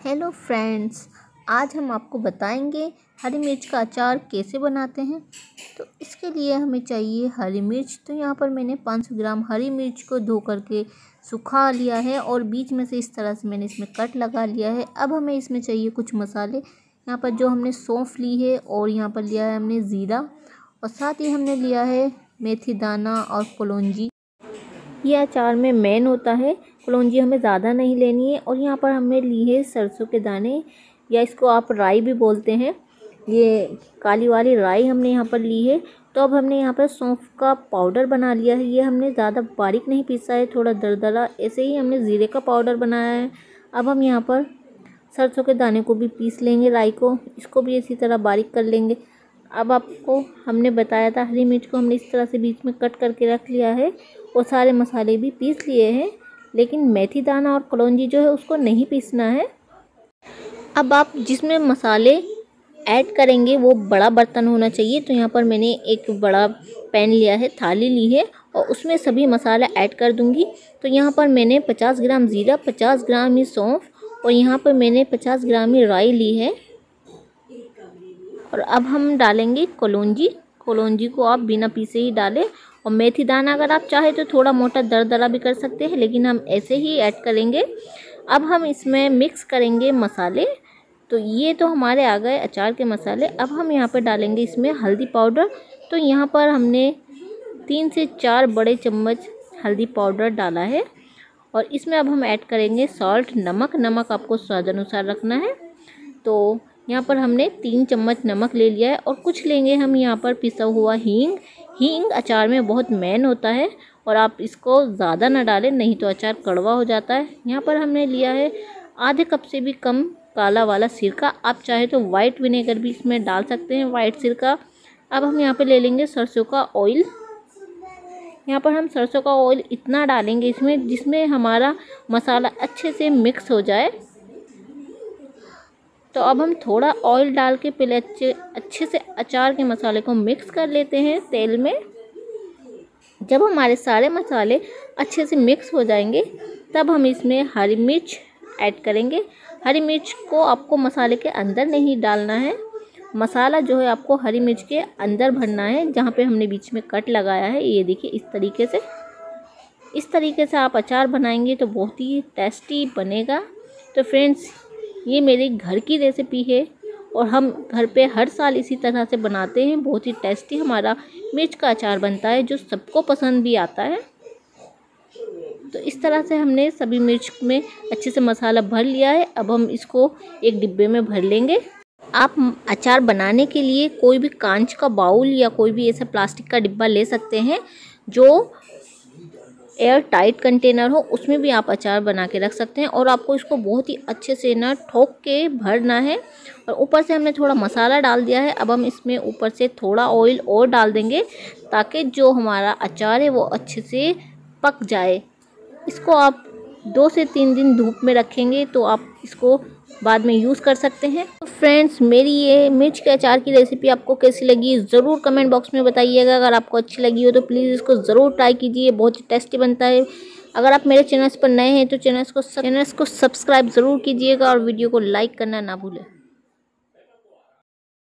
Hello friends आज हम आपको बताएँगे हरी मिर्च का अचार कैसे बनाते हैं। तो इसके लिए हमें चाहिए हरी मिर्च। तो यहाँ पर मैंने 500 ग्राम हरी मिर्च को धो करके सुखा लिया है और बीच में से इस तरह से मैंने इसमें कट लगा लिया है। अब हमें इसमें चाहिए कुछ मसाले। यहाँ पर जो हमने सौंफ ली है और यहाँ पर लिया है हमने ज़ीरा और साथ ही हमने लिया है मेथी दाना और कलौंजी। ये अचार में मेन होता है। कलौंजी हमें ज़्यादा नहीं लेनी है और यहाँ पर हमने ली है सरसों के दाने, या इसको आप राई भी बोलते हैं। ये काली वाली राई हमने यहाँ पर ली है। तो अब हमने यहाँ पर सौंफ का पाउडर बना लिया है। ये हमने ज़्यादा बारीक नहीं पीसा है, थोड़ा दरदरा ऐसे ही हमने ज़ीरे का पाउडर बनाया है। अब हम यहाँ पर सरसों के दाने को भी पीस लेंगे, राई को। इसको भी इसी तरह बारीक कर लेंगे। अब आपको हमने बताया था, हरी मिर्च को हमने इस तरह से बीच में कट करके रख लिया है और सारे मसाले भी पीस लिए हैं। लेकिन मेथी दाना और कलौजी जो है उसको नहीं पीसना है। अब आप जिसमें मसाले ऐड करेंगे, वो बड़ा बर्तन होना चाहिए। तो यहाँ पर मैंने एक बड़ा पैन लिया है, थाली ली है और उसमें सभी मसाला ऐड कर दूँगी। तो यहाँ पर मैंने 50 ग्राम ज़ीरा 50 ग्राम ही सौंफ और यहाँ पर मैंने 50 ग्राम ही राई ली है। और अब हम डालेंगे कलौजी। कलौजी को आप बिना पीसे ही डालें और मेथी दाना अगर आप चाहें तो थोड़ा मोटा दरदरा भी कर सकते हैं, लेकिन हम ऐसे ही ऐड करेंगे। अब हम इसमें मिक्स करेंगे मसाले। तो ये तो हमारे आ गए अचार के मसाले। अब हम यहाँ पर डालेंगे इसमें हल्दी पाउडर। तो यहाँ पर हमने तीन से चार बड़े चम्मच हल्दी पाउडर डाला है। और इसमें अब हम ऐड करेंगे सॉल्ट नमक। नमक आपको स्वाद अनुसार रखना है। तो यहाँ पर हमने तीन चम्मच नमक ले लिया है और कुछ लेंगे हम यहाँ पर पिसा हुआ हींग। हींग अचार में बहुत मैन होता है और आप इसको ज़्यादा ना डालें, नहीं तो अचार कड़वा हो जाता है। यहाँ पर हमने लिया है आधे कप से भी कम काला वाला सिरका। आप चाहे तो वाइट विनेगर भी इसमें डाल सकते हैं वाइट सिरका। अब हम यहाँ पर ले लेंगे सरसों का ऑयल यहाँ पर हम सरसों का ऑयल इतना डालेंगे इसमें जिसमें हमारा मसाला अच्छे से मिक्स हो जाए। तो अब हम थोड़ा ऑयल डाल के पहले अच्छे अच्छे से अचार के मसाले को मिक्स कर लेते हैं तेल में। जब हमारे सारे मसाले अच्छे से मिक्स हो जाएँगे, तब हम इसमें हरी मिर्च ऐड करेंगे। हरी मिर्च को आपको मसाले के अंदर नहीं डालना है। मसाला जो है आपको हरी मिर्च के अंदर भरना है, जहाँ पे हमने बीच में कट लगाया है। ये देखिए इस तरीके से। इस तरीके से आप अचार बनाएँगे तो बहुत ही टेस्टी बनेगा। तो फ्रेंड्स ये मेरी घर की रेसिपी है और हम घर पे हर साल इसी तरह से बनाते हैं। बहुत ही टेस्टी हमारा मिर्च का अचार बनता है, जो सबको पसंद भी आता है। तो इस तरह से हमने सभी मिर्च में अच्छे से मसाला भर लिया है। अब हम इसको एक डिब्बे में भर लेंगे। आप अचार बनाने के लिए कोई भी कांच का बाउल या कोई भी ऐसा प्लास्टिक का डिब्बा ले सकते हैं, जो एयर टाइट कंटेनर हो, उसमें भी आप अचार बना के रख सकते हैं और आपको इसको बहुत ही अच्छे से ना ठोक के भरना है। और ऊपर से हमने थोड़ा मसाला डाल दिया है, अब हम इसमें ऊपर से थोड़ा ऑयल और डाल देंगे ताकि जो हमारा अचार है वो अच्छे से पक जाए। इसको आप दो से तीन दिन धूप में रखेंगे तो आप इसको बाद में यूज़ कर सकते हैं। फ्रेंड्स मेरी ये मिर्च के अचार की रेसिपी आपको कैसी लगी, ज़रूर कमेंट बॉक्स में बताइएगा। अगर आपको अच्छी लगी हो तो प्लीज़ इसको ज़रूर ट्राई कीजिए, बहुत ही टेस्टी बनता है। अगर आप मेरे चैनल्स पर नए हैं तो चैनल्स को चैनल्स को सब्सक्राइब ज़रूर कीजिएगा और वीडियो को लाइक करना ना भूलें।